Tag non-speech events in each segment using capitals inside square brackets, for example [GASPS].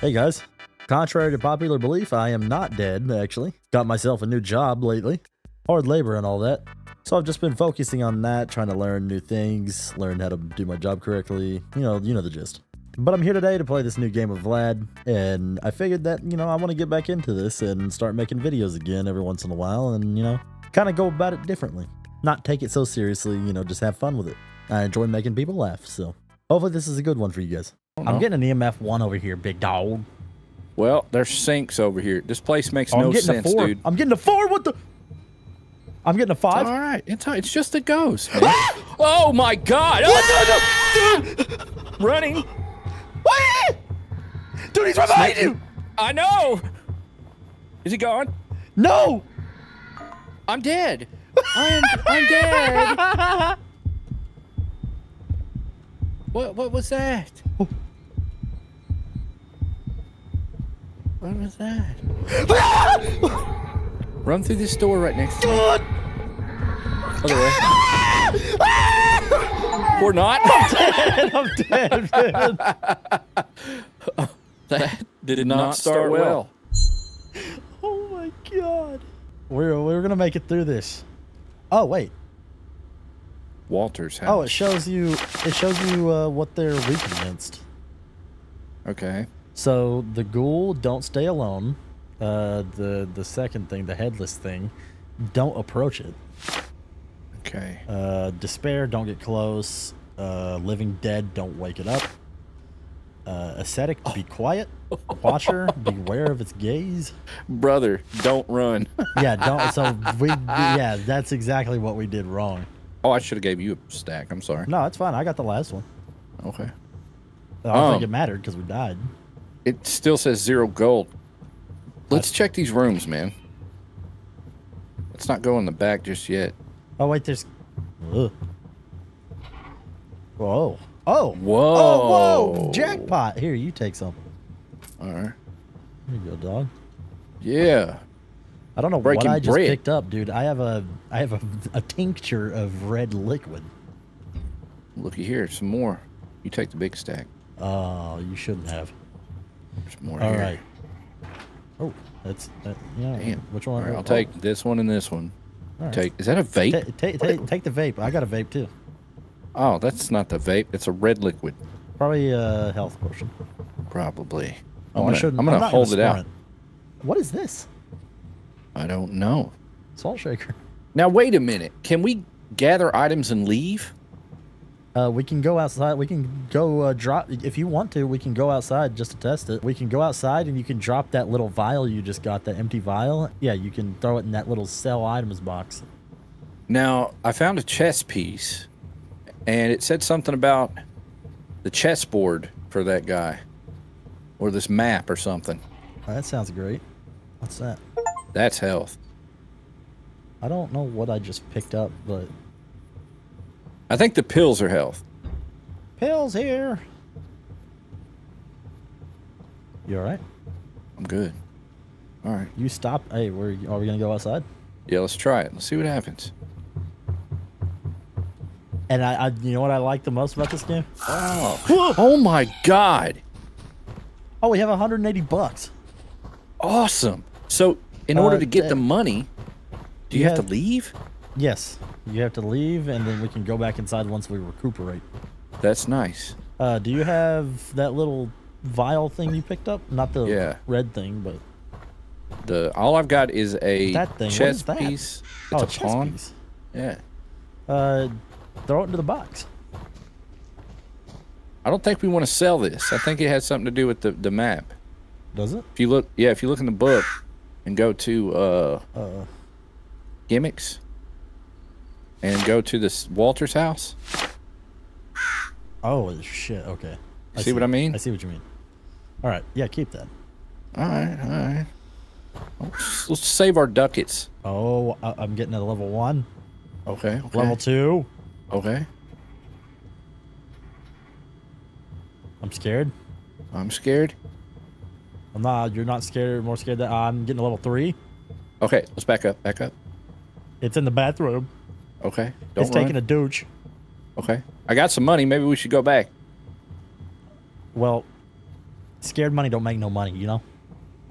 Hey guys. Contrary to popular belief, I am not dead, actually. Got myself a new job lately. Hard labor and all that. So I've just been focusing on that, trying to learn new things, learn how to do my job correctly. You know, you know the gist. But I'm here today to play this new game of Vlad, and I figured that, you know, I want to get back into this and start making videos again every once in a while and, you know, kind of go about it differently. Not take it so seriously, you know, just have fun with it. I enjoy making people laugh, so hopefully this is a good one for you guys. I'm getting an EMF 1 over here, big dog. Well, there's sinks over here. This place makes Oh, no sense, a 4. dude. I'm getting a 4, what the? I'm getting a 5. All right, it's it's just a ghost. [LAUGHS] oh my God! Oh, no, no, dude! [LAUGHS] Running. Dude, he's right behind you! I know. Is he gone? No! I'm dead. I'm I'm dead. [LAUGHS] What what was that? Oh. What was that? [LAUGHS] Run through this door right next to me. Other way. Or not. I'm dead, man. [LAUGHS] That did not start well. [LAUGHS] Oh my god. We're, we're gonna make it through this. Oh, wait. Walter's house. Oh, it shows you, it shows you uh, what they're weak against. Okay. So the ghoul don't stay alone. Uh, the the second thing, the headless thing, don't approach it. Okay. Uh, despair, don't get close. Uh, living dead, don't wake it up. Uh, ascetic, be quiet. Watcher, [LAUGHS] beware of its gaze. Brother, don't run. Yeah, don't. So we, [LAUGHS] yeah, that's exactly what we did wrong. oh, I should have gave you a stack. I'm sorry. No, it's fine. I got the last one. Okay. I don't think Um, it mattered because we died. It still says zero gold. Let's check these rooms, man. Let's not go in the back just yet. Oh wait, there's. Ugh. Whoa. Oh. oh whoa. Oh, whoa! Jackpot! Here, you take some. All right. Here you go, dog. Yeah. I don't know Breaking what I just bread. picked up, dude. I have a I have a, a tincture of red liquid. Looky here, some more. You take the big stack. Oh, you shouldn't have. There's more All here. right. Oh, that's that, yeah. Damn. Which one? right, I'll oh, oh, take this one and this one. right. Take. Is that a vape? Ta- ta- ta- take the vape. I got a vape too. oh, that's not the vape. It's a red liquid. Probably a health potion. Probably. Oh, I'm gonna. I'm gonna not hold it store out. What is this? I don't know. Salt shaker. Now wait a minute. Can we gather items and leave? Uh, we can go outside. We can go uh, drop if you want to. We can go outside just to test it. We can go outside and you can drop that little vial you just got, that empty vial. Yeah, you can throw it in that little sell items box. Now, I found a chess piece, and it said something about the chessboard for that guy, or this map or something. Oh, that sounds great. What's that? That's health. I don't know what I just picked up, but I think the pills are health. pills here. You all right? I'm good. All right. You stop. Hey, where are we gonna go outside? Yeah, let's try it. Let's see what happens. And I, I, you know what I like the most about this game? Oh, [GASPS] oh my God. Oh, we have 180 bucks. Awesome. So, in order Uh, to get the money, do you you have to leave? Yes, you have to leave, and then we can go back inside once we recuperate. That's nice. Uh, do you have that little vial thing you picked up? Not the Yeah. red thing, but The all I've got is a That thing, chess that? piece. It's oh, a chess pawn. piece. Yeah. Uh, throw it into the box. I don't think we want to sell this. I think it has something to do with the, the map. Does it? If you look, yeah, if you look in the book and go to uh, Uh, gimmicks and go to this Walter's house, oh shit. Okay. See what I mean? I see what you mean. All right. Yeah, keep that. all right, all right. Let's, let's save our ducats. Oh, I- I'm getting to level one. Okay, okay. Level two. Okay. I'm scared. I'm scared. I'm not. You're not scared. More scared that I'm getting to level three. Okay, let's back up. Back up. It's in the bathroom. Okay. Don't it's run. taking a douche. Okay. I got some money. Maybe we should go back. Well, Scared money don't make no money, you know.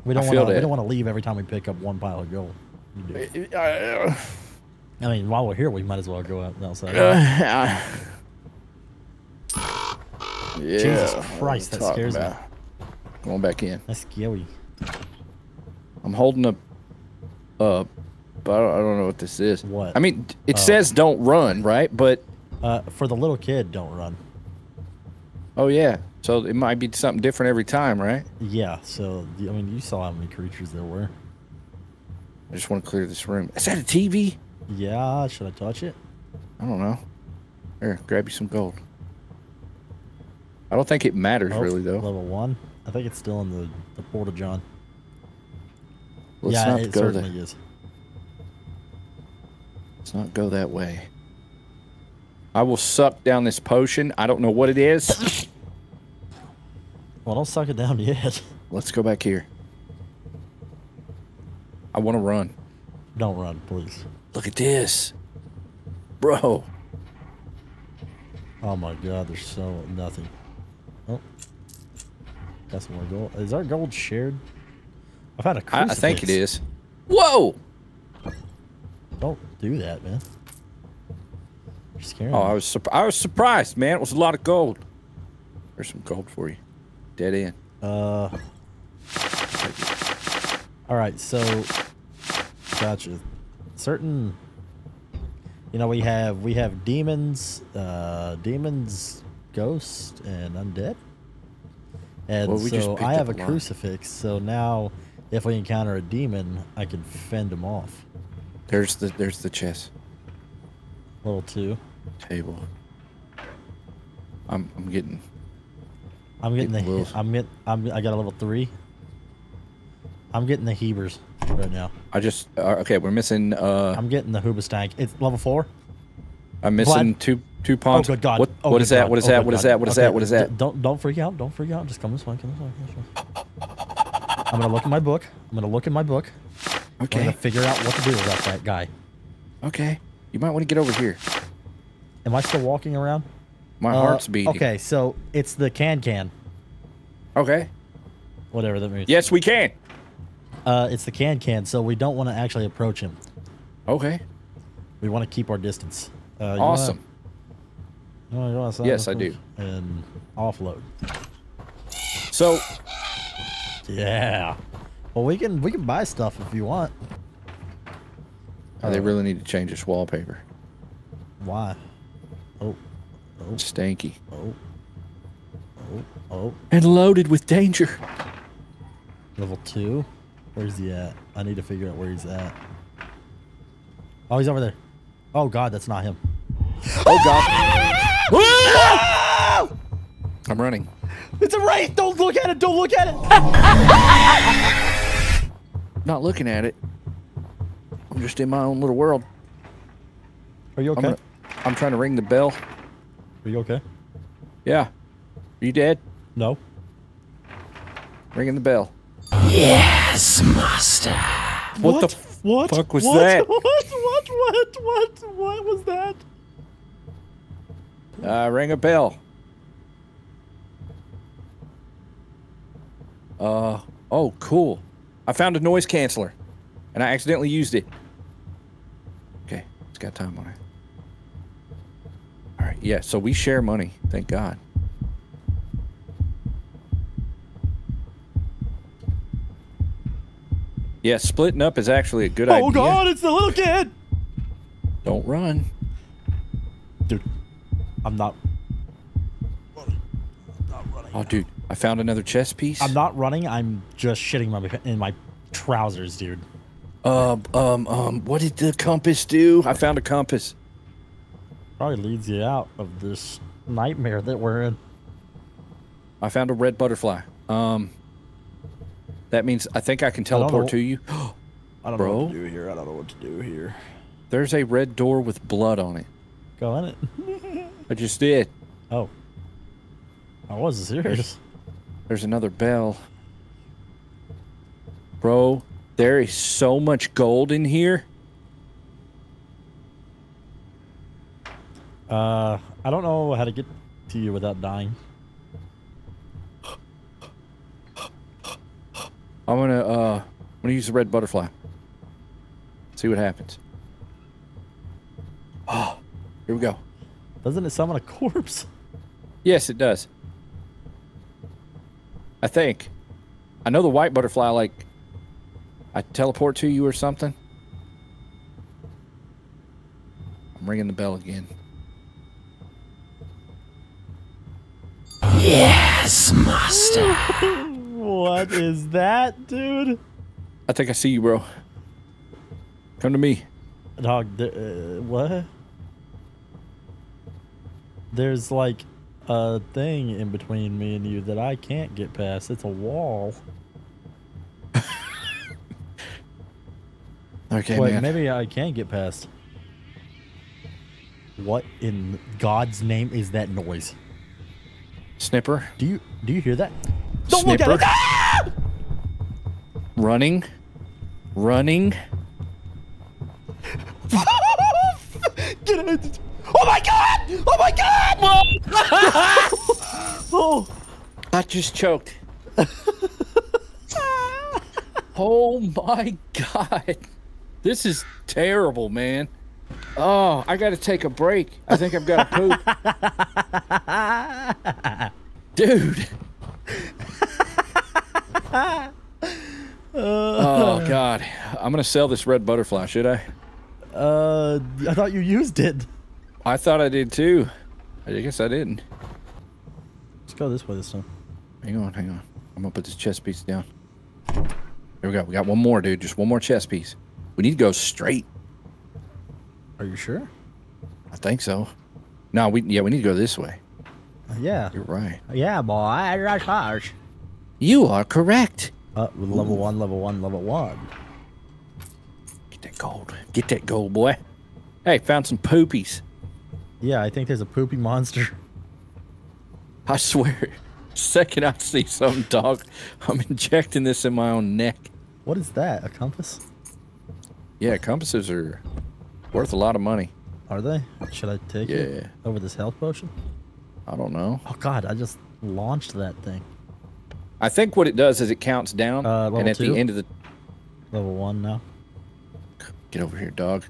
We don't want to. We don't want to leave every time we pick up one pile of gold. You do. Uh, I mean, while we're here, we might as well go out outside. [LAUGHS] yeah. Jesus Christ, that scares me. Going back in. That's scary. I'm holding up, uh, but I don't, I don't know what this is. What? I mean, it Oh. says don't run, right? But Uh, for the little kid, don't run. oh yeah, so it might be something different every time, right? Yeah. So I mean, you saw how many creatures there were. I just want to clear this room. Is that a TV? Yeah. Should I touch it? I don't know. Here, grab you some gold. I don't think it matters Oh, really though. Level one. I think it's still in the the porta john. Let's yeah, it certainly there. is. Let's not go that way. I will suck down this potion. I don't know what it is. [COUGHS] Well, don't suck it down yet. [LAUGHS] Let's go back here. I want to run. don't run, please. Look at this. Bro. Oh my God, there's so nothing. Oh, got some more gold. Is our gold shared? I've had a I, crucifix. I think it is. Whoa! Don't do that, man. You're scaring Oh, me. I was I was surprised, man. It was a lot of gold. There's some gold for you. Dead end. Uh. All right, so gotcha. Certain, you know, we have we have demons, uh, demons, ghosts, and undead. And Well, we just so I have a crucifix. So now, if we encounter a demon, I can fend him off. There's the there's the chess Level two. table. I'm I'm getting I'm getting the. Getting wolves. I'm get. I'm. I got a level three. I'm getting the Hebers right now. I just uh, okay, we're missing uh I'm getting the Hoobastank. It's level four. I'm missing Vlad- two two pawns. Oh good God! What oh, what good is that? God. What is Oh, that? What is that? What is that? What is that? Don't don't freak out! Don't freak out! Just come this way. Come this way. Come this way. I'm gonna look in my book. I'm gonna look in my book. I'm Okay. gonna figure out what to do about that guy. Okay. You might want to get over here. Am I still walking around? My Uh, heart's beating. Okay, so it's the can can, Okay. whatever that means. Yes, we can. Uh, it's the can can. So we don't want to actually approach him. Okay. We want to keep our distance. Uh, you wanna- Awesome. wanna go Yes, I do. And offload. So Yeah. Well, we can we can buy stuff if you want. oh, they oh. really need to change this wallpaper. Why? Oh, oh, It's stanky. oh, oh, oh. And loaded with danger. Level two. Where's he at? I need to figure out where he's at. Oh, he's over there. Oh God, that's not him. Oh god. [LAUGHS] I'm running. It's a wraith. Don't look at it. Don't look at it. [LAUGHS] Not looking at it. I'm just in my own little world. Are you I'm, okay? gonna, I'm trying to ring the bell. Are you okay? Yeah. Are you dead? No. Ringing the bell. Yes, master. What, the what? fuck was what? that? [LAUGHS] What? What? What? What? What was that? Uh, ring a bell. Uh, oh, cool. I found a noise canceller, and I accidentally used it. Okay, it's got time on it. All right, yeah. So we share money. Thank God. Yeah, splitting up is actually a good oh, idea. Oh God! It's the little kid. Don't run. Dude, I'm not. I'm not running. Oh, dude, I found another chess piece. I'm not running. I'm just shitting my in my trousers, dude. Um, um, um, what did the compass do? I found a compass. Probably leads you out of this nightmare that we're in. I found a red butterfly. Um, that means I think I can teleport know. to you. [GASPS] I don't Bro? know what to do here. I don't know what to do here. There's a red door with blood on it. Go in it. I just did. Oh. I was serious. There's another bell. Bro, there is so much gold in here. Uh, I don't know how to get to you without dying. I'm gonna uh I'm gonna use the red butterfly. See what happens. Oh, here we go. Doesn't it summon a corpse? Yes, it does. I think. I know the white butterfly like I teleport to you or something. I'm ringing the bell again. Yes, master. [LAUGHS] What is that, dude? I think I see you, bro. Come to me. Dog, uh, what? There's like a thing in between me and you that I can't get past. It's a wall. [LAUGHS] Okay, Wait, man. maybe I can get past. What in God's name is that noise? Snipper. Do you do you hear that? Snipper. it! Ah! Running. Running. [LAUGHS] Get it! Oh my god! Oh my god! [LAUGHS] oh, I just choked. [LAUGHS] oh my god. This is terrible, man. Oh, I got to take a break. I think I've got to poop. [LAUGHS] Dude. oh god. I'm going to sell this red butterfly, should I? uh, I thought you used it. I thought I did too. I guess I didn't. Let's go this way this time. Hang on, hang on. I'm gonna put this chess piece down. Here we go. We got one more, dude. Just one more chess piece. We need to go straight. Are you sure? I think so. No, we yeah, we need to go this way. Yeah. You're right. Yeah, boy. Rush, rush. You are correct. Uh, level one, level one, level one. Get that gold. Get that gold, boy. Hey, found some poopies. Yeah, I think there's a poopy monster. I swear. Second I see some dog, I'm injecting this in my own neck. What is that? A compass? Yeah, compasses are worth a lot of money. Are they? Should I take it over this health potion? I don't know. Oh god, I just launched that thing. I think what it does is it counts down, Uh, and at two? the end of the Level one now. Get over here, dog.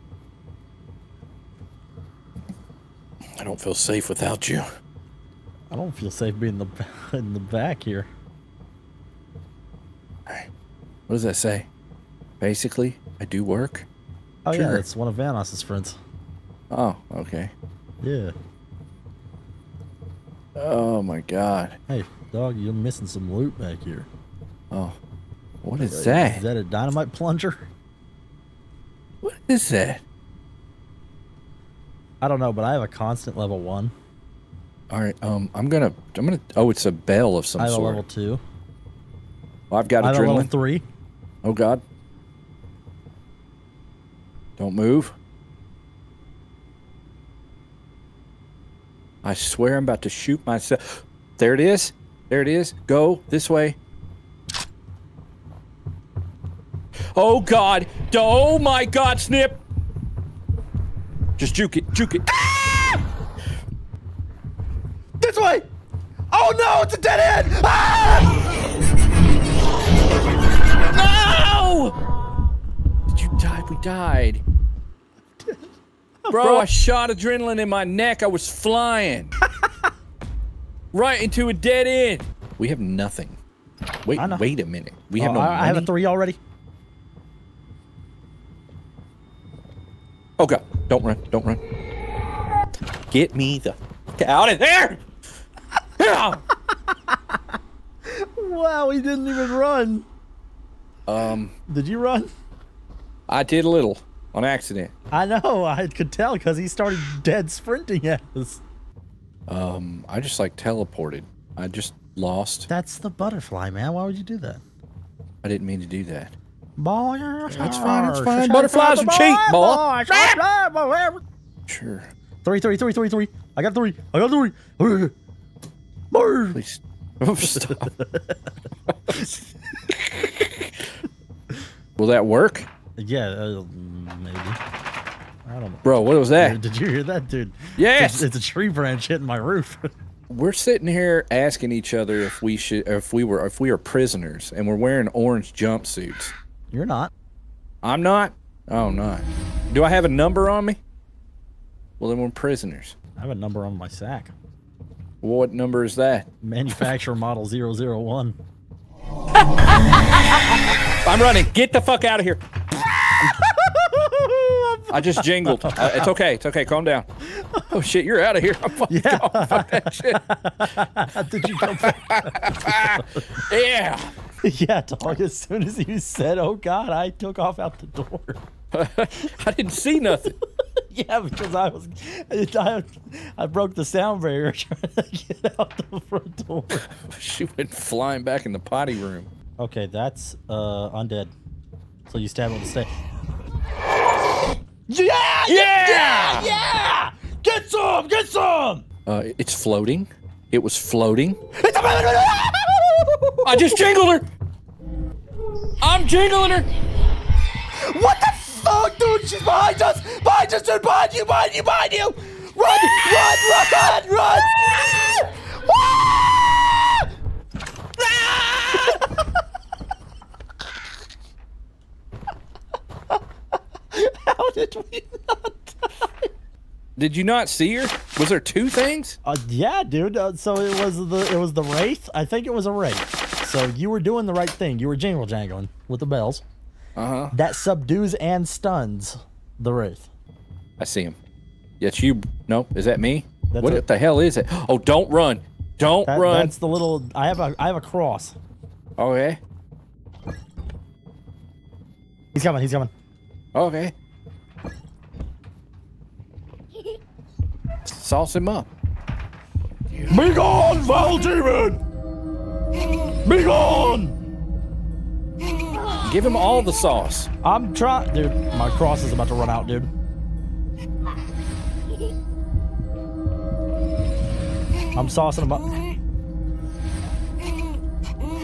I don't feel safe without you. I don't feel safe being in the [LAUGHS] in the back here. Hey, What does that say? Basically, I do work. Oh yeah, Sure. that's one of Vanos's friends. Oh, okay. Yeah. Oh my god. Hey, dog, you're missing some loot back here. Oh, what is Is that? that a dynamite plunger? What is that? I don't know, but I have a constant level one. All right. Um, I'm gonna. I'm gonna. Oh, it's a bell of some I have a sort. level two. Well, I've got I have a level three. Oh god. Don't move. I swear I'm about to shoot myself. There it is. There it is. Go this way. Oh god. Oh my god, Snip. Just juke it. Juke it. This way! Oh no, it's a dead end! Ah! No! Did you die? We died. Bro, I shot adrenaline in my neck. I was flying. [LAUGHS] right into a dead end. We have nothing. Wait, wait a minute. We have Oh, no I, I have a three already. God, don't run, don't run. Get me the fuck out of there! [LAUGHS] Wow, he didn't even run. um, Did you run? I did a little on accident. I know, I could tell because he started dead sprinting at us. Um, I just like teleported. I just lost. That's the butterfly, man. Why would you do that? I didn't mean to do that. Boy, That's fine, it's fine. Butterflies are cheap, boy. Sure. Three, three, three, three, three. I got three. I got three. [LAUGHS] Bird. Please. Oh, stop. [LAUGHS] Will that work? Yeah, uh, maybe. I don't know. Bro, what was that? Did you hear that, dude? Yes! It's, it's a tree branch hitting my roof. [LAUGHS] we're sitting here asking each other if we should, if we were, if we are prisoners, and we're wearing orange jumpsuits. You're not. I'm not. Oh, not. Do I have a number on me? Well, then we're prisoners. I have a number on my sack. What number is that? Manufacturer [LAUGHS] model 001. [LAUGHS] I'm running. Get the fuck out of here. [LAUGHS] I just jingled. Uh, it's okay. It's okay. Calm down. Oh shit, you're out of here. I'm fucking Yeah. Fuck that shit. Did you jump Yeah. [LAUGHS] Yeah, dog. As soon as you said, "Oh God," I took off out the door. [LAUGHS] I didn't see nothing. [LAUGHS] yeah, because I was, I, I broke the sound barrier trying to get out the front door. She went flying back in the potty room. Okay, that's uh undead. So you stab with the stake. Yeah, Yeah! yeah! Get some! Get some! Uh, it's floating. It was floating. I just jingled her. I'm jingling her. What the fuck, dude? She's behind us! Behind us, dude! Behind you! Behind you! Behind you! Run! Run! Run! Run! Ah! How did we not die? Did you not see her? Was there two things? Uh, yeah, dude. Uh, so it was the it was the wraith. I think it was a wraith. So you were doing the right thing. You were jingle jangling with the bells. Uh huh. That subdues and stuns the wraith. I see him. Yes, you. No, is that me? That's what it. the hell is it? Oh, don't run. Don't That, run. That's the little. I have a I have a cross. Okay. He's coming. He's coming. Okay. Sauce him up. Be gone, foul demon! Be gone! Give him all the sauce. I'm trying, dude. My cross is about to run out, dude. I'm saucing him up.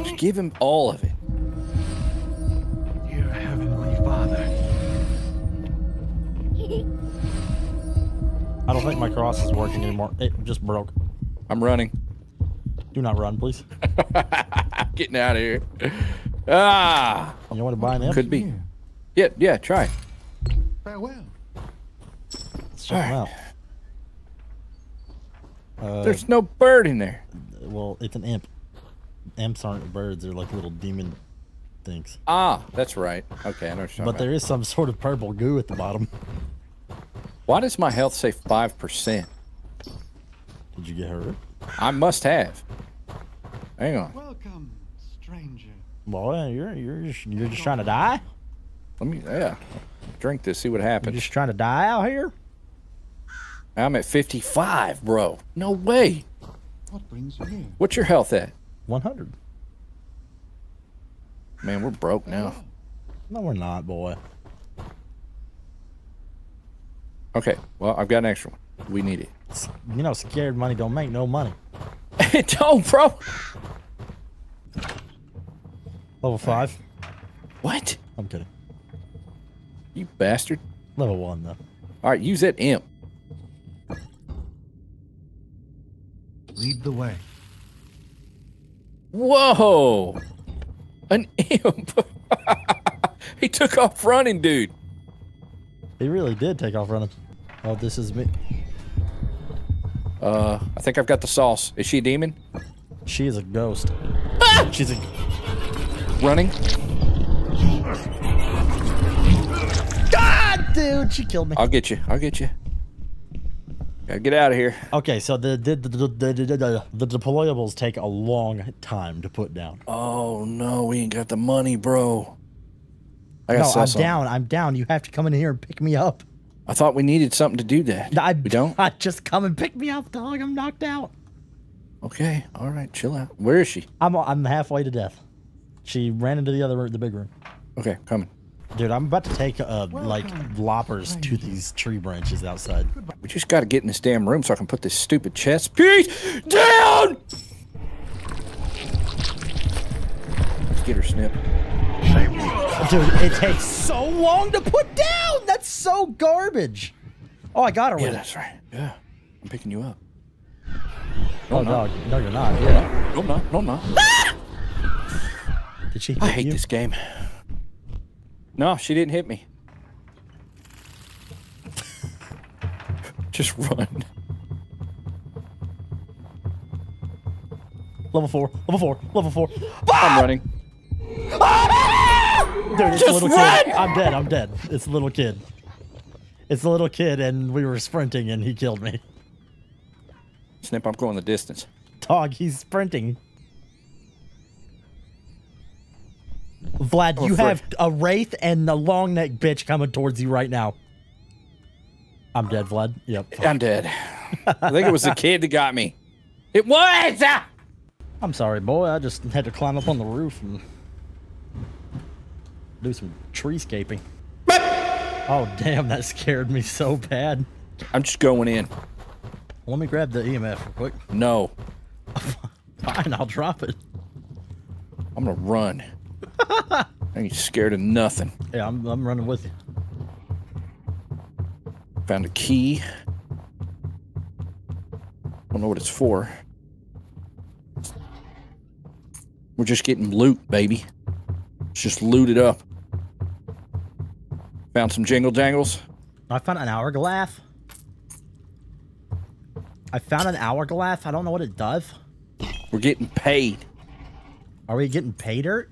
Just give him all of it. I don't think my cross is working anymore. It just broke. I'm running. Do not run, please. I'm [LAUGHS] getting out of here. Ah, You want to buy an imp? could be. Yeah, yeah. Try. farewell. Let's check him out. Uh, [SIGHS] There's no bird in there. well, it's an imp. Imps aren't birds; they're like little demon things. Ah, that's right. Okay, I know what you're But about. there is some sort of purple goo at the bottom. [LAUGHS] Why does my health say five percent? Did you get hurt? I must have. Hang on. Welcome, stranger. Boy, you're you're just, you're just trying to die. Let me. Yeah. Drink this. See what happens. You're happens. just trying to die out here. I'm at 55, bro. No way. What brings you here? What's your health at? 100. Man, we're broke now. No, we're not, boy. Okay. Well, I've got an extra one. We need it. You know, scared money don't make no money. [LAUGHS] it Don't, bro. Level five. What? I'm kidding. You bastard. Level one though. All right, use that imp. Lead the way. Whoa. An [LAUGHS] imp. [LAUGHS] he took off running, dude. He really did take off running. Oh, this is me. Uh, I think I've got the sauce. Is she a demon? She is a ghost. She's a. Running? God, dude, she killed me. I'll get you. I'll get you. Gotta get out of here. Okay, so the the the, the, the, the, the deployables take a long time to put down. Oh no, we ain't got the money, bro. I No, gotta sell I'm something. down. I'm down. You have to come in here and pick me up. I thought we needed something to do that. I, we don't? [LAUGHS] I just come and pick me up, dog. I'm knocked out. Okay, all right, chill out. Where is she? I'm I'm halfway to death. She ran into the other room, the big room. Okay, coming. Dude, I'm about to take uh like loppers to these tree branches outside. We just gotta get in this damn room so I can put this stupid chest piece down! Let's get her, Snip. Dude, it takes so long to put down. That's so garbage. Oh, I got her Yeah, with it. that's right. Yeah, I'm picking you up. No, oh, I'm dog. No, you're not. Yeah. No, I'm not. No, I'm not. Did she hit I hate you? this game. No, she didn't hit me. Just run. Level four. Level four. Level four. I'm running. Ah! Dude, it's a Just little run! kid. I'm dead. I'm dead. It's a little kid. It's a little kid, and we were sprinting, and he killed me. Snip, I'm going the distance. Dog, he's sprinting. Vlad, I'm you afraid. have a wraith and the long neck bitch coming towards you right now. I'm dead, Vlad. Yep. I'm dead. I think it was the kid that got me. It was! I'm sorry, boy. I just had to climb up on the roof and do some treescaping. Oh, damn, that scared me so bad. I'm just going in. Let me grab the EMF real quick. No, [LAUGHS] Fine, I'll drop it. I'm gonna run. I ain't scared of nothing. Yeah, I'm, I'm running with you. Found a key. Don't know what it's for. We're just getting loot, baby. Let's just loot it up. Found some jingle jangles. I found an hourglass. I found an hourglass. I don't know what it does. We're getting paid. Are we getting pay dirt?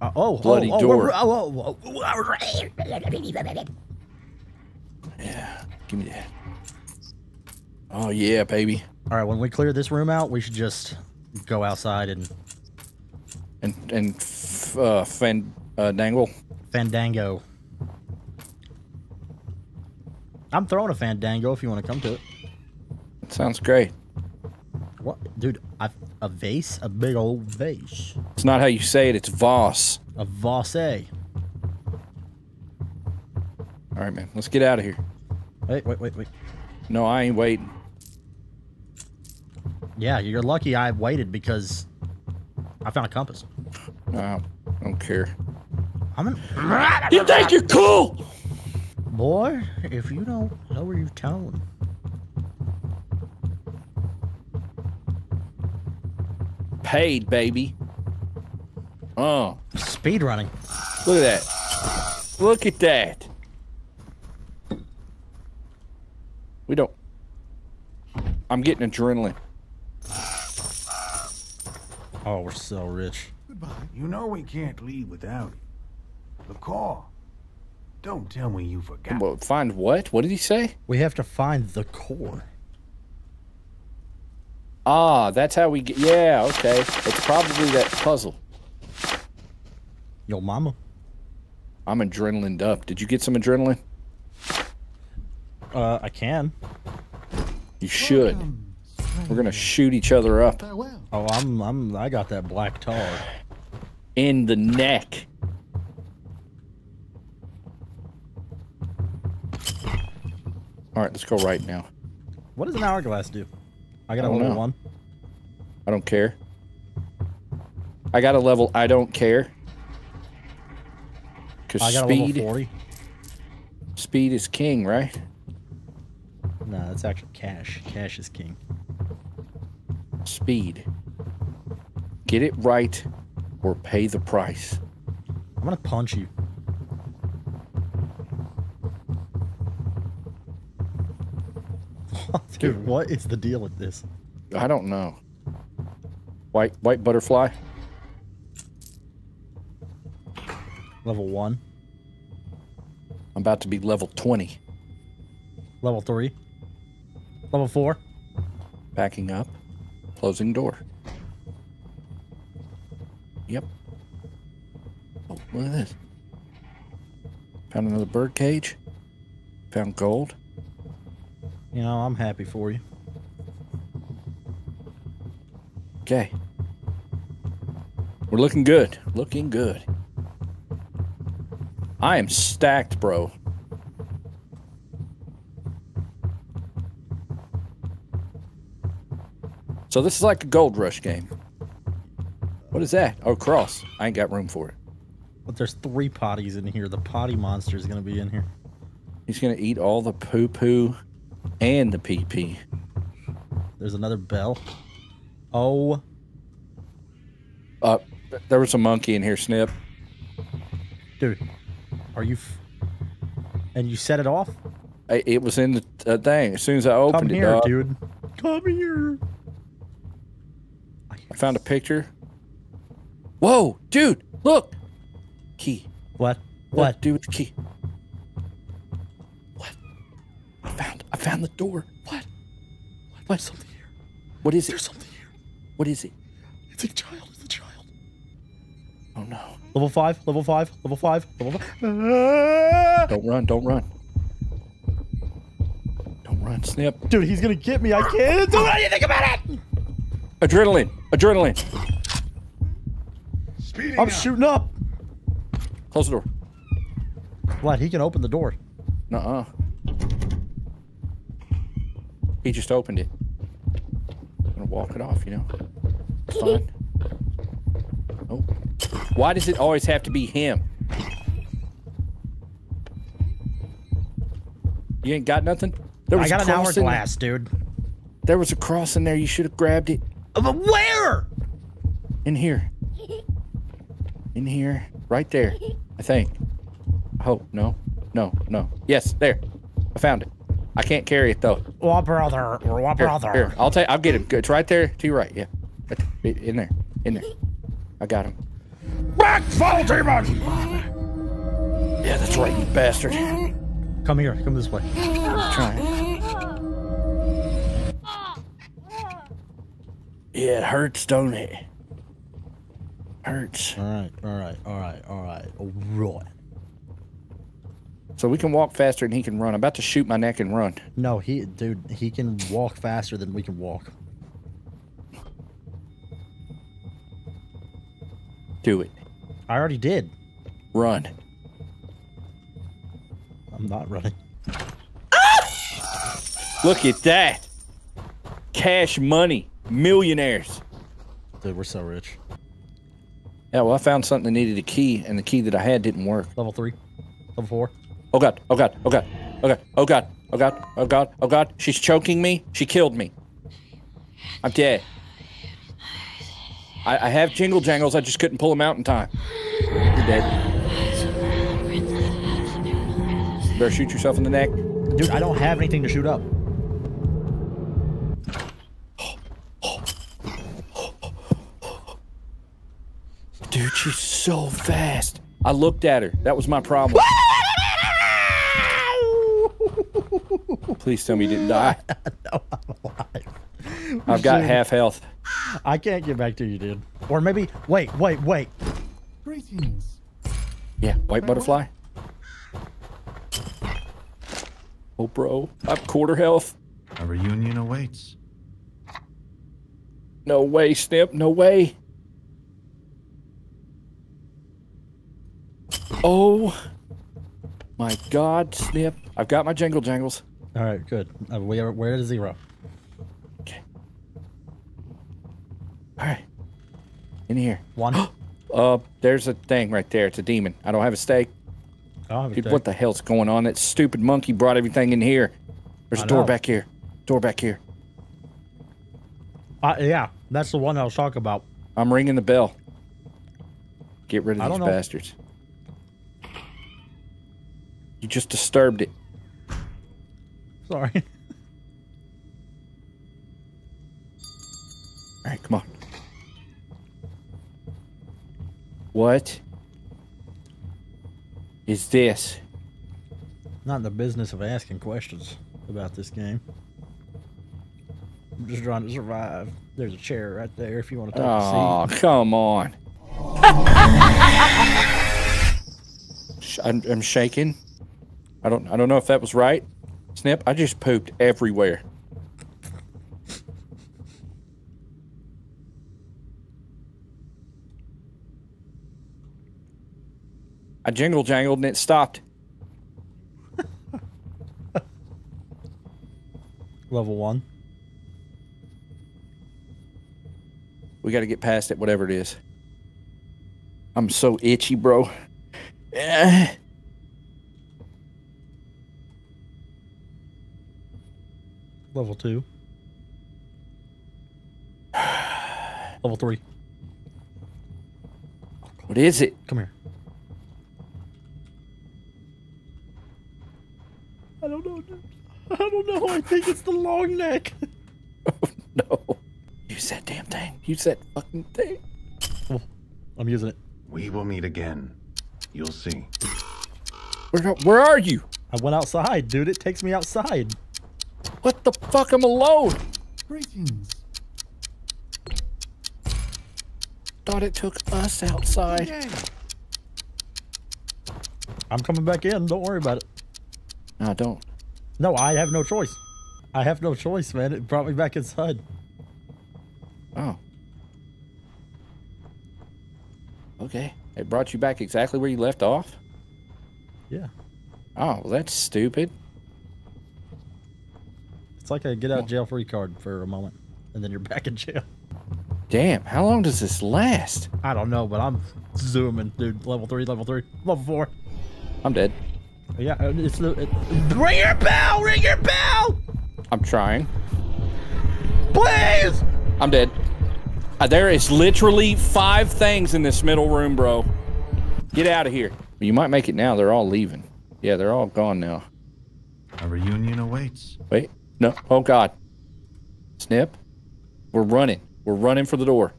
Uh, oh, Bloody oh, oh, door. we're- oh, oh, oh, Yeah, give me that. Oh yeah, baby. All right, when we clear this room out, we should just go outside and And and f- uh, fan uh, dangle. fandango. I'm throwing a fandango if you want to come to it. Sounds great. What, dude? I, a vase, a big old vase, It's not how you say it. It's Voss. a vase. All right, man. Let's get out of here. Wait, wait, wait, wait. No, I ain't waiting. Yeah, you're lucky I waited because I found a compass. No, I don't care. I'm an You think you're cool? boy. If you don't lower your tone, Paid, baby. Oh, speed running. look at that. Look at that. We don't. I'm getting adrenaline. Oh, we're so rich. Goodbye. You know we can't leave without it. The call. Don't tell me you forgot. Well, find what? What did he say? We have to find the core. Ah, that's how we get. Yeah, okay. It's probably that puzzle. Yo, mama. I'm adrenaline up. Did you get some adrenaline? Uh, I can. You should. Welcome, We're gonna shoot each other up Oh, I'm, I'm, I got that black tar. in the neck. All right, let's go right now. What does an hourglass do? I got I a level know. one. I don't care. I got a level. I don't care. Cause I got a speed, level forty. speed is king, right? No, that's actually cash. Cash is king. Speed. Get it right, or pay the price. I'm gonna punch you. [LAUGHS] Dude, what is the deal with this? I don't know. White white butterfly. Level one, I'm about to be level 20. level three, level four. Backing up, closing door. Yep. Oh, look at this. Found another bird cage. Found gold. You know, I'm happy for you. Okay. We're looking good. Looking good. I am stacked, bro. So this is like a gold rush game. What is that? Oh, cross. I ain't got room for it. But there's three potties in here. The potty monster is gonna be in here. He's gonna eat all the poo poo and the PP. There's another bell. Oh, Uh, there was a monkey in here, Snip. dude, are you? F- and you set it off? I- It was in the uh, thing. As soon as I Come opened it, come here, dog, dude. Come here. I found a picture. Whoa, dude, look! Key. What? What? What? Do with the key. Found. The door. What? What? Something here. What is it? There's something here. What is it? It's a child. It's a child. Oh no! Level five. Level five. Level five. Level five. Don't run! Don't run! Don't run, Snip! Dude, he's gonna get me. I can't do oh. anything about it. Adrenaline! Adrenaline! Speeding I'm up. shooting up. Close the door. What? He can open the door. Nuh-uh. He just opened it. I'm gonna walk it off, you know. It's fine. Oh. Why does it always have to be him? You ain't got nothing? There was I got a an cross in there. hourglass, dude. There was a cross in there. You should have grabbed it. Uh, But where? In here. [LAUGHS] In here. Right there. I think. I hope. No. No. No. Yes, there. I found it. I can't carry it though. What brother? What Here, brother? Here, I'll take. I'll get him. It's right there to your right. Yeah, right there. in there, in there. I got him. Back, fall demon! Yeah, that's right, you bastard. Come here. Come this way. I'm Trying. Yeah, it hurts, don't it? Hurts. All right. All right. All right. All right. All right. So we can walk faster and he can run. I'm about to shoot my neck and run. No, he, dude, he can walk faster than we can walk. Do it. I already did. Run. I'm not running. Look at that. Cash money. Millionaires. Dude, we're so rich. Yeah, well, I found something that needed a key, and the key that I had didn't work. Level three. Level four. Oh god, oh god, oh god, oh god, oh god, oh god, oh god, oh god. She's choking me. She killed me. I'm dead. I, I have jingle jangles, I just couldn't pull them out in time. You're dead. Better shoot yourself in the neck. Dude, I don't have anything to shoot up. Dude, she's so fast. I looked at her. That was my problem. Please tell me you didn't die. [LAUGHS] no, I'm alive. I've got Dude, half health. I can't get back to you, dude. Or maybe, wait, wait, wait. Greetings. Yeah, white butterfly. Oh, bro, I'm quarter health. A reunion awaits. No way, Snip. No way. Oh my God, Snip. I've got my jingle jangles. All right, good. Uh, we are, we're at a zero. Okay. All right. In here. One. [GASPS] Uh, there's a thing right there. It's a demon. I don't have a stake. I don't have a Dude, deck. what the hell's going on? That stupid monkey brought everything in here. There's a I door know. back here. Door back here. Uh, yeah, that's the one I was talking about. I'm ringing the bell. Get rid of I these bastards. You just disturbed it. Sorry. [LAUGHS] All right, come on. What is this? Not in the business of asking questions about this game. I'm just trying to survive. There's a chair right there if you want to take a Oh, come on. [LAUGHS] I'm, I'm shaking. I don't. I don't know if that was right. Snip. I just pooped everywhere. I jingle jangled and it stopped. [LAUGHS] Level one. We got to get past it, whatever it is. I'm so itchy, bro. Eh. Level two. Level three. What is it? Come here. I don't know. dude. I don't know. I think it's the long neck. [LAUGHS] Oh, no. Use that damn thing. Use that fucking thing. I'm using it. We will meet again. You'll see. Where, where are you? I went outside, dude. It takes me outside. What the fuck? I'm alone. Greetings. Thought it took us outside. Yay. I'm coming back in. Don't worry about it. No, don't. No, I have no choice. I have no choice, man. It brought me back inside. Oh. Okay. It brought you back exactly where you left off? Yeah. Oh, well, that's stupid. It's like a get out jail free card for a moment, and then you're back in jail. Damn, how long does this last? I don't know, but I'm zooming, dude. Level three, level three, level four. I'm dead. Yeah, uh, it's the. It, ring your bell! Ring your bell! I'm trying. Please! I'm dead. Uh, there is literally five things in this middle room, bro. Get out of here. You might make it now. They're all leaving. Yeah, they're all gone now. A reunion awaits. Wait. No. Oh, God. Snip. We're running. We're running for the door.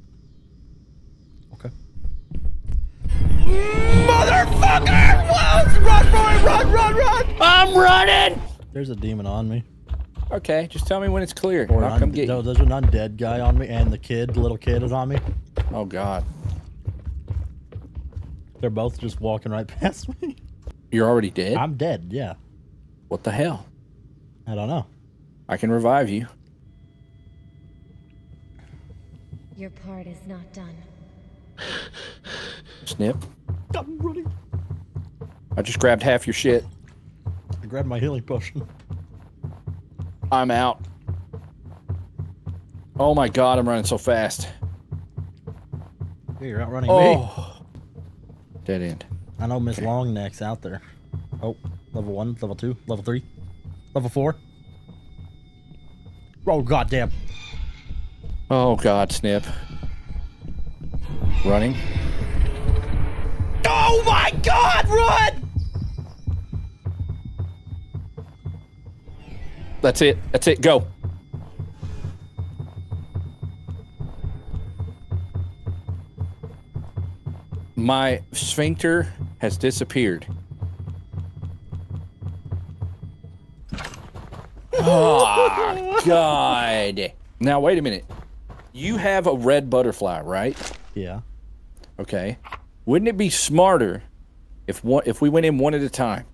Okay. Motherfucker! Whoa! Run, boy! Run, run, run! I'm running! There's a demon on me. Okay, just tell me when it's clear. Or I'll an come un- get no, you. there's an undead guy on me, and the kid, the little kid, is on me. Oh, God. They're both just walking right [LAUGHS] past me. You're already dead? I'm dead. Yeah. What the hell? I don't know. I can revive you. Your part is not done. Snip. I'm running. I just grabbed half your shit. I grabbed my healing potion. I'm out. Oh my god, I'm running so fast. Hey, you're outrunning me. Oh. Dead end. I know Miss Longneck's out there. Oh, level one, level two, level three, level four. Oh goddamn! Oh god, Snip. Running. Oh my God! Run! That's it. That's it. Go. My sphincter has disappeared. Oh, God. Now, wait a minute. You have a red butterfly, right? Yeah. Okay. Wouldn't it be smarter if one if we went in one at a time?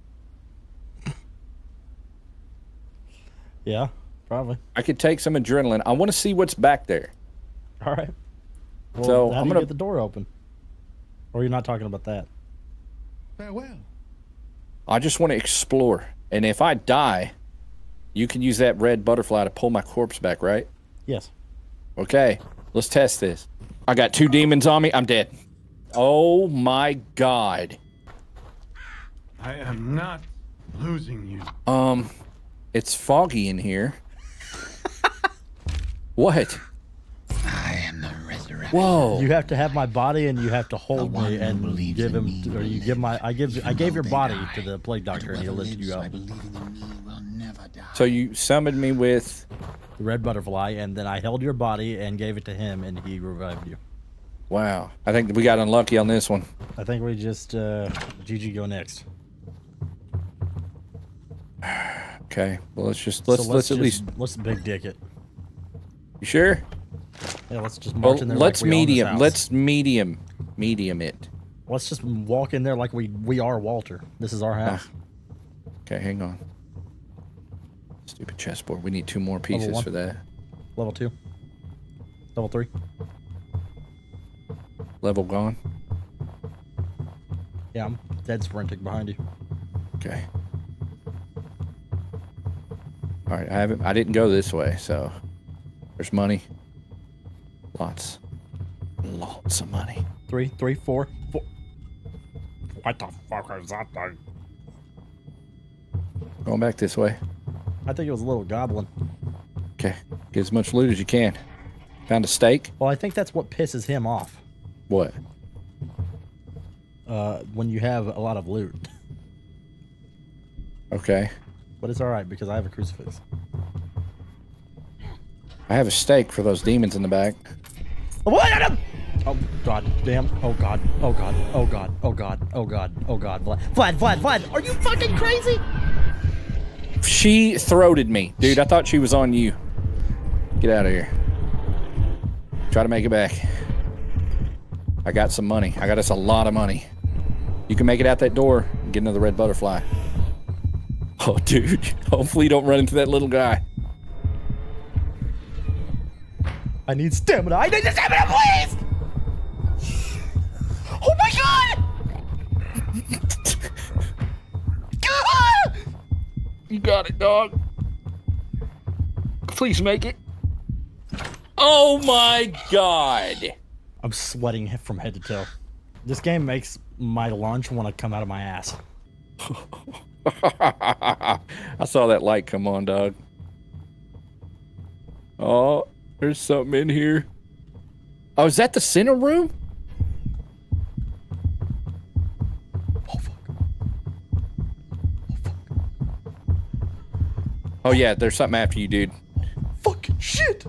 Yeah. Probably. I could take some adrenaline. I want to see what's back there. All right. Well, So, how I'm do you gonna- get the door open? Or you're not talking about that? Farewell. I just want to explore. And if I die, you can use that red butterfly to pull my corpse back, right? Yes. Okay, let's test this. I got two demons on me. I'm dead. Oh my god. I am not losing you. Um, it's foggy in here. what? I am the resurrection. Whoa. You have to have my body, and you have to hold me and give in him, or you live, give my, I give, I gave your body die. to the plague doctor, and he Whoever lifted you lives up. So you summoned me with. The red butterfly, and then I held your body and gave it to him, and he revived you. Wow. I think we got unlucky on this one. I think we just, uh, GG go next. [SIGHS] Okay. Well, let's just let's So let's, at just- least. let's big dick it. You sure? Yeah, let's just Well, in there. let's like we own this medium. house. Let's medium, medium it. let's just walk in there like we we are Walter. This is our house. Okay, hang on. Stupid chessboard. We need two more pieces for that. Level two, level three. Level gone. Yeah, I'm dead sprinting behind you. Okay. All right, I haven't. I didn't go this way, so there's money. Lots, lots of money. Three, three, four, four. What the fuck is that thing? Going back this way. I think it was a little goblin. Okay. Get as much loot as you can. Found a stake? Well, I think that's what pisses him off. What? Uh, when you have a lot of loot. Okay. But it's all right because I have a crucifix. I have a stake for those demons in the back. What? Oh god damn. Oh god. Oh god. Oh god. Oh god. Oh god. Oh god. Vlad. Vlad. Vlad. Vlad. Are you fucking crazy? She throated me. Dude, I thought she was on you. Get out of here. Try to make it back. I got some money. I got us a lot of money. You can make it out that door and get another red butterfly. [LAUGHS] Oh, dude. [LAUGHS] Hopefully you don't run into that little guy. I need stamina. I need stamina, please. You got it, dog. Please make it. Oh my god. I'm sweating from head to toe. This game makes my lunch want to come out of my ass. [LAUGHS] I saw that light come on, dog. Oh, there's something in here. Oh, is that the center room? Oh yeah, there's something after you, dude. Fucking shit.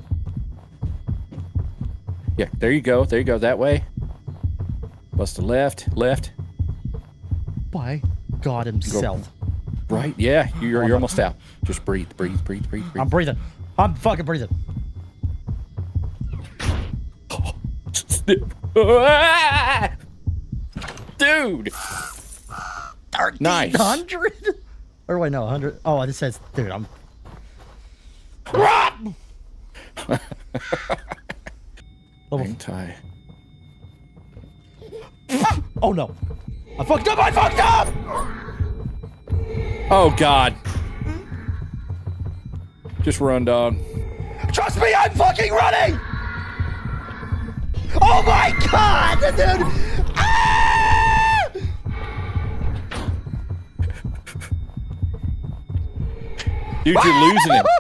Yeah, there you go. There you go. That way. Bust a left, left, By God himself. right. Yeah, you're, you're almost out. Just breathe, breathe, breathe, breathe, breathe. I'm breathing. I'm fucking breathing. [LAUGHS] Dude. Nice. 100? Or wait, no, 100. Oh, it says, dude, I'm. Level- Anti. Oh no. I fucked up! I fucked up! Oh God. Just run, dog. Trust me, I'm fucking running! Oh my god, dude! Dude, you're losing him. [LAUGHS]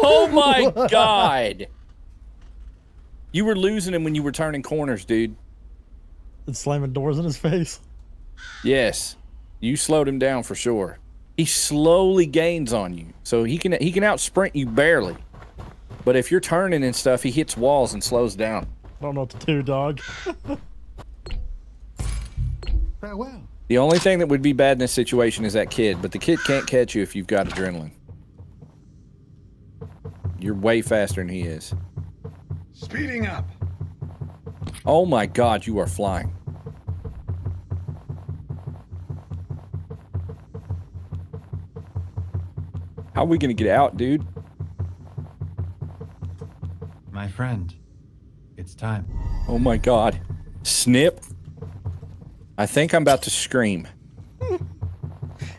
Oh my God. You were losing him when you were turning corners, dude. And slamming doors in his face. Yes. You slowed him down for sure. He slowly gains on you. So he can he can out sprint you barely. But if you're turning and stuff, he hits walls and slows down. I don't know what to do, dog. [LAUGHS] Farewell. The only thing that would be bad in this situation is that kid, but the kid can't catch you if you've got adrenaline. You're way faster than he is. Speeding up. Oh my god, you are flying. How are we gonna get out, dude? My friend, it's time. Oh my god. Snip. I think I'm about to scream.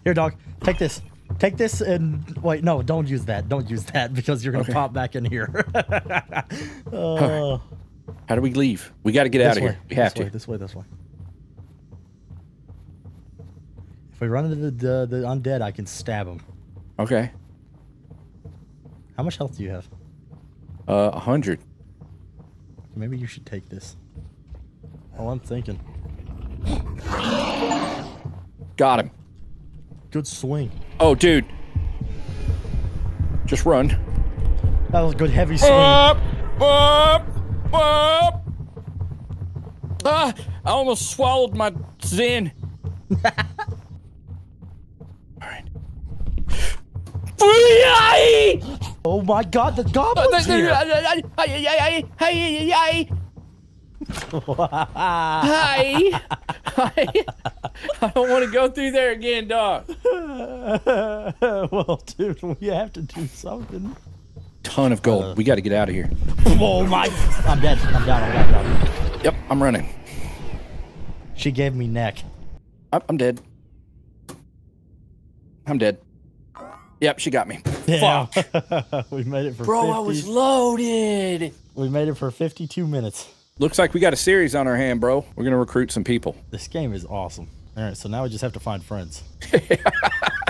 Here, dog, take this. Take this and wait, no, don't use that. Don't use that [LAUGHS] because you're gonna Okay. pop back in here. [LAUGHS] uh, How do we leave? We gotta get out of way, here. We have this to. Way, this way, this way. If we run into the, the the undead, I can stab him. Okay. How much health do you have? Uh, a hundred. Maybe you should take this. Oh, I'm thinking. Got him. Good swing. Oh, dude. Just run. That was a good heavy swing. Up, up, up. Ah, I almost swallowed my Zyn. All right. Oh my god, the goblin's here! Hi. Hi. [LAUGHS] Hi. I don't want to go through there again, dog. [LAUGHS] well, dude, we have to do something. Ton of gold. We got to get out of here. [LAUGHS] Oh my! I'm dead. I'm down. I'm down. I'm down. Yep, I'm running. She gave me neck. I'm I'm dead. I'm dead. Yep, she got me. Yeah. Fuck. we made it for Bro, 50, I was loaded. We made it for 52 minutes. Looks like we got a series on our hand, bro. We're gonna recruit some people. This game is awesome. All right, so now we just have to find friends. [LAUGHS]